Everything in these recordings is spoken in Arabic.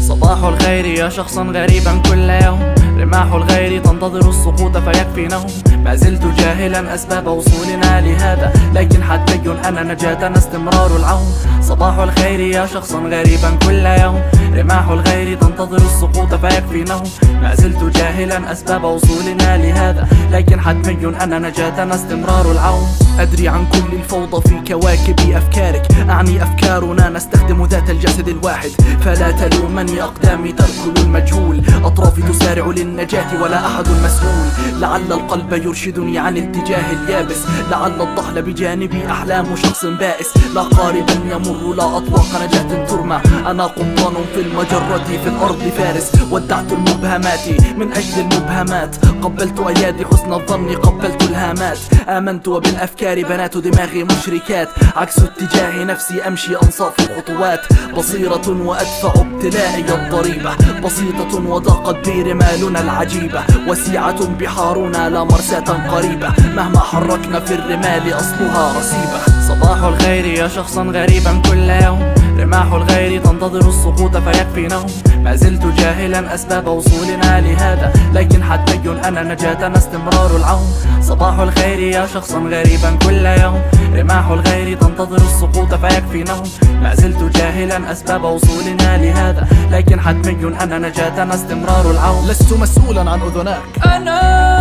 صباح الخير يا شخصا غريبا كل يوم رماح الغير تنتظر السقوط فيكفي نوم ما زلت جاهلا أسباب وصولنا لهذا لكن حتى أن نجاتنا استمرار العون. صباح الخير يا شخصا غريبا كل يوم. رماح الغير تنتظر السقوط فيكفي نوم ما زلت جاهلا أسباب وصولنا لهذا لكن حتمي أن نجاتنا استمرار العون. أدري عن كل الفوضى في كواكب أفكارك. أعني أفكارنا نستخدم ذات الجسد الواحد. فلا تلومني أقدامي تركل المجهول. أطرافي تسارع للنجاة ولا أحد مسؤول. لعل القلب يرشدني عن الاتجاه اليابس. لعل الضحل بجانبي أحلام شخص بائس. لا قاربا يمر لا أطواق نجاة ترمى. أنا قبطان في المجرة في الأرض فارس. ودعت المبهمات من أجل المبهمات. قبلت أيادي حسن الظن قبلت الهامات. آمنت وبالأفكار بنات دماغي مشركات. عكس اتجاه نفسي أمشي أنصاف الخطوات. بصيرة وأدفع ابتلائي الضريبة. بسيطة وضاقت بي رمالنا العجيبة وسيعة بحارنا لا مرساة قريبة مهما حركنا في الرمال أصلها رسيبة صباح الخير يا شخصا غريبا كل يوم. رماح الغير تنتظر السقوط فيكفي نوم. ما زلت جاهلا أسباب وصولنا لهذا لكن حتى أن نجاتنا استمرار العون صباح الخير يا شخصا غريبا كل يوم. رماح الغير تنتظر السقوط فيكفي نوم. ما زلت جاهلا أسباب وصولنا لهذا لكن حتمي أن نجاتنا استمرار العون لست مسؤولا عن أذناك. أنا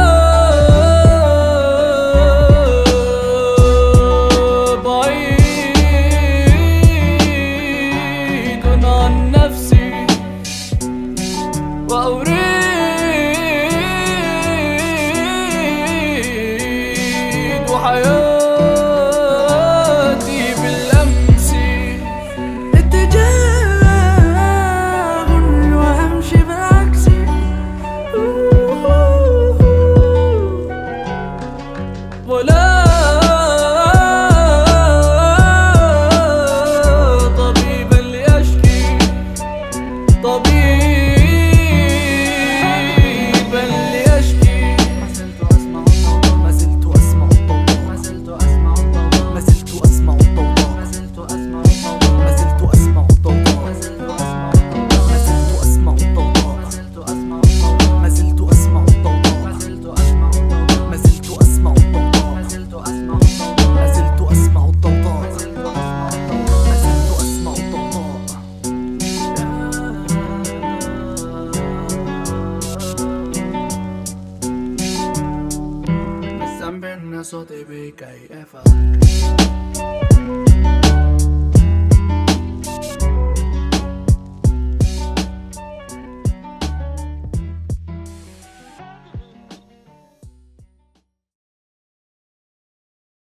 I saw they make I ever.